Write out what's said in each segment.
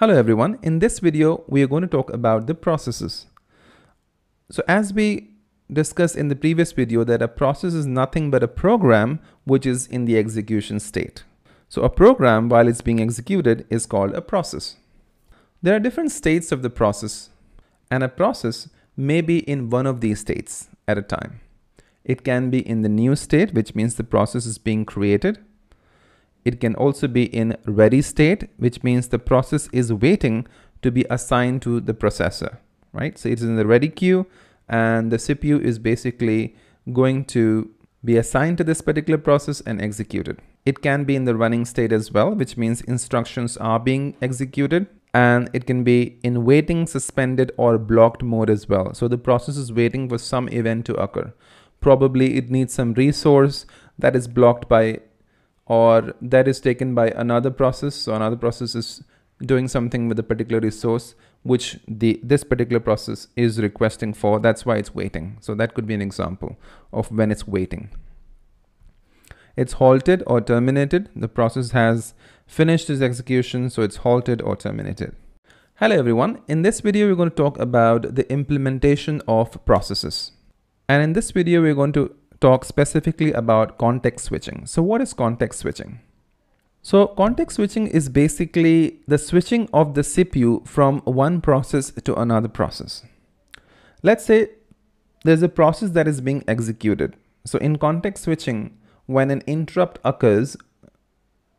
Hello everyone, in this video we are going to talk about the processes. So as we discussed in the previous video that a process is nothing but a program which is in the execution state. So a program while it's being executed is called a process. There are different states of the process and a process may be in one of these states at a time. It can be in the new state which means the process is being created it can also be in ready state, which means the process is waiting to be assigned to the processor, right? So it's in the ready queue and the CPU is basically going to be assigned to this particular process and executed. It can be in the running state as well, which means instructions are being executed and it can be in waiting, suspended or blocked mode as well. So the process is waiting for some event to occur. Probably it needs some resource that is blocked by or that is taken by another process. So another process is doing something with a particular resource which the this particular process is requesting for. That's why it's waiting. So that could be an example of when it's waiting. It's halted or terminated. The process has finished its execution, so it's halted or terminated. Hello everyone. In this video, we're going to talk about the implementation of processes. And in this video, we're going to talk specifically about context switching. So what is context switching? So context switching is basically the switching of the CPU from one process to another process. Let's say there's a process that is being executed. So in context switching, when an interrupt occurs,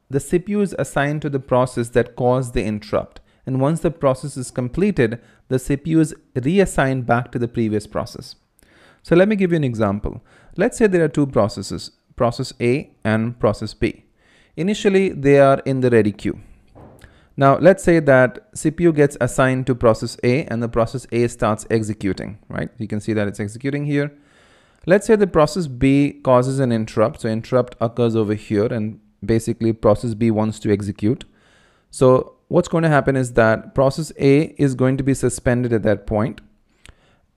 the CPU is assigned to the process that caused the interrupt. And once the process is completed, the CPU is reassigned back to the previous process. So let me give you an example. Let's say there are two processes, process A and process B. Initially, they are in the ready queue. Now, let's say that CPU gets assigned to process A and the process A starts executing, right? You can see that it's executing here. Let's say the process B causes an interrupt. So interrupt occurs over here and basically process B wants to execute. So what's going to happen is that process A is going to be suspended at that point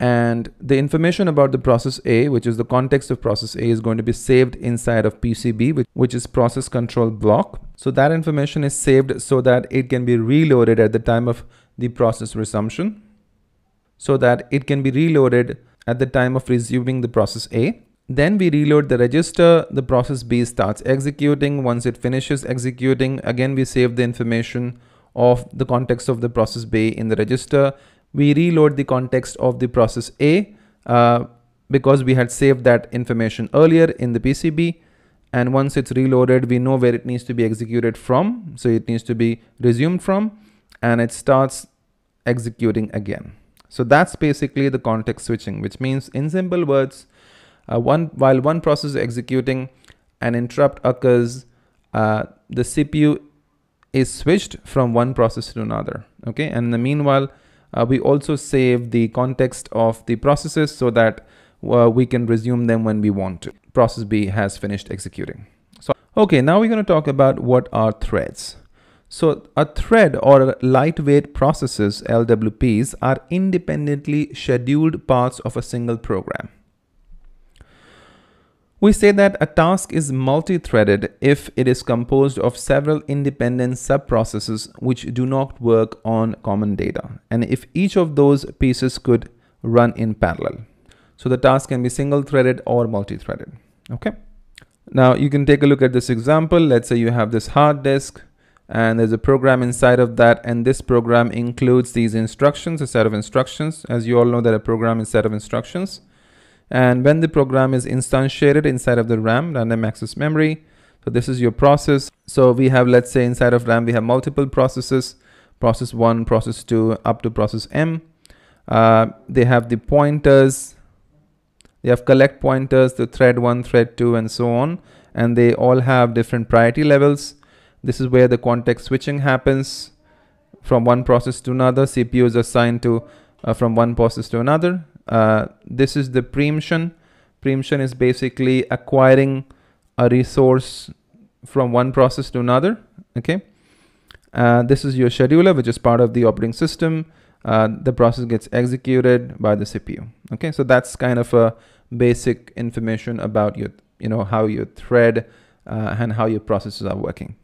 and the information about the process A, which is the context of process A is going to be saved inside of PCB, which, which is process control block. So that information is saved so that it can be reloaded at the time of the process resumption so that it can be reloaded at the time of resuming the process A. Then we reload the register, the process B starts executing. Once it finishes executing, again, we save the information of the context of the process B in the register we reload the context of the process A uh, because we had saved that information earlier in the PCB. And once it's reloaded, we know where it needs to be executed from. So it needs to be resumed from and it starts executing again. So that's basically the context switching, which means in simple words, uh, one while one process is executing, an interrupt occurs, uh, the CPU is switched from one process to another. Okay, and in the meanwhile, uh, we also save the context of the processes so that uh, we can resume them when we want to. Process B has finished executing. So, okay, now we're going to talk about what are threads. So a thread or lightweight processes, LWPs, are independently scheduled parts of a single program. We say that a task is multi-threaded if it is composed of several independent sub-processes which do not work on common data, and if each of those pieces could run in parallel. So the task can be single-threaded or multi-threaded, okay? Now you can take a look at this example. Let's say you have this hard disk and there's a program inside of that and this program includes these instructions, a set of instructions. As you all know that a program is a set of instructions and when the program is instantiated inside of the RAM, random access memory, so this is your process. So we have, let's say inside of RAM, we have multiple processes, process one, process two, up to process M. Uh, they have the pointers, they have collect pointers to thread one, thread two, and so on. And they all have different priority levels. This is where the context switching happens from one process to another. CPU is assigned to uh, from one process to another. Uh, this is the preemption. Preemption is basically acquiring a resource from one process to another. Okay. Uh, this is your scheduler, which is part of the operating system. Uh, the process gets executed by the CPU. Okay, so that's kind of a basic information about your, you know, how your thread uh, and how your processes are working.